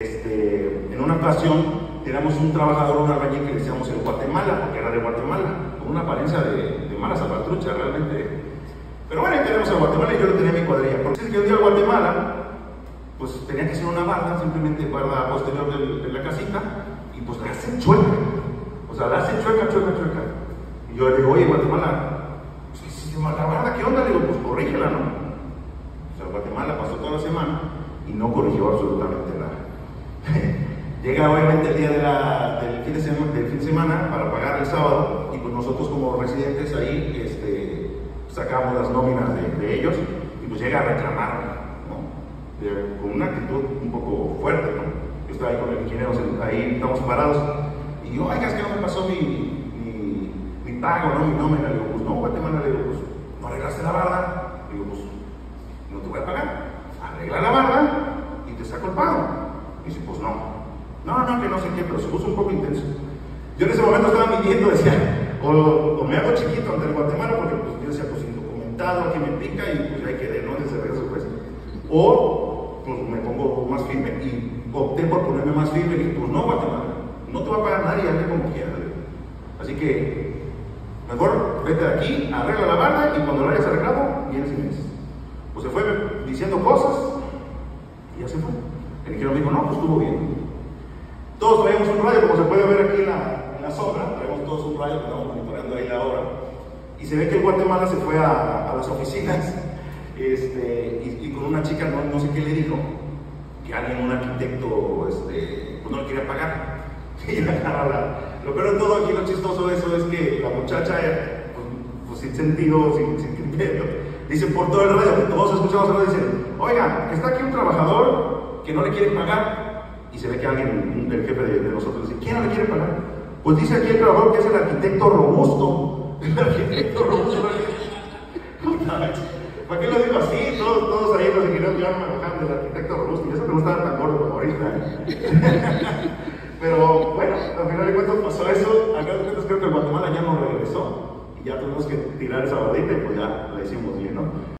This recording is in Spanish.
Este, en una ocasión teníamos un trabajador, un albañil que decíamos el Guatemala, porque era de Guatemala, con una apariencia de, mala salvatrucha realmente. Pero bueno, tenemos a Guatemala y yo lo tenía en mi cuadrilla. Porque es que un día a Guatemala, pues tenía que ser una barda, simplemente barda posterior de la casita, y pues la hacen chueca. O sea, la hacen chueca, chueca, chueca. Y yo le digo, oye, Guatemala, pues si se la barda, ¿qué onda? Le digo, pues corrígela, ¿no? O sea, Guatemala pasó toda la semana y no corrigió absolutamente nada. Llega obviamente el día del, fin de semana, para pagar el sábado y pues nosotros como residentes ahí este, sacamos las nóminas de, ellos y pues llega a reclamar, con una actitud un poco fuerte, ¿no? Yo estaba ahí con el ingeniero, ahí estamos parados y yo, oiga, es que no me pasó mi, mi, pago, ¿no? Mi nómina. Le digo, pues no, Guatemala, le digo, pues no arreglaste la barda. Digo, pues no te voy a pagar. Arregla la barda y te saco el pago. Y dice, pues no. No, no, que no sé qué, pero se puso un poco intenso. Yo en ese momento estaba midiendo, decía, o, me hago chiquito ante el Guatemala, porque pues, yo decía, pues indocumentado, aquí me pica y pues ahí quedé, ¿no? Desde regreso, pues. O pues me pongo más firme y opté por ponerme más firme y dije, pues no, Guatemala, no te va a pagar nadie, hazle como quieras. Así que, mejor vete de aquí, arregla la barda y cuando lo hayas arreglado, vienes y me dices. Pues se fue diciendo cosas y ya se fue. El ingeniero me dijo, no, pues estuvo bien. Todos traíamos un radio, como se puede ver aquí en la, en la sombra, traemos todos un radio que estamos monitoreando ahí la hora. Y se ve que el Guatemala se fue a, a las oficinas este, y, con una chica, no, no sé qué le dijo, que alguien, un arquitecto, este, pues no le quería pagar. Y la la- Lo peor de todo aquí, lo chistoso de eso es que la muchacha, eh, pues, pues, sin sentido, sin, sin dice por todo el radio, que todos escuchamos el radio, dicen, oiga, está aquí un trabajador que no le quiere pagar. Y se ve que alguien, el jefe de, de nosotros, dice, ¿quién no le quiere pagar? Pues dice aquí el trabajador que es el arquitecto robusto. El arquitecto robusto. ¿Para qué lo digo así? Todos, todos ahí los ingenieros ya me bajaron del arquitecto robusto y eso que no estaba tan gordo como ahorita. ¿eh? Pero bueno, al final de cuentas pasó eso. Al final de cuentas creo que Guatemala ya no regresó y ya tuvimos que tirar esa bardita y pues ya la hicimos bien, ¿no?